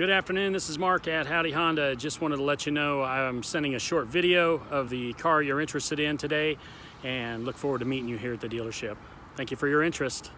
Good afternoon, this is Mark at Howdy Honda. Just wanted to let you know I'm sending a short video of the car you're interested in today and look forward to meeting you here at the dealership. Thank you for your interest.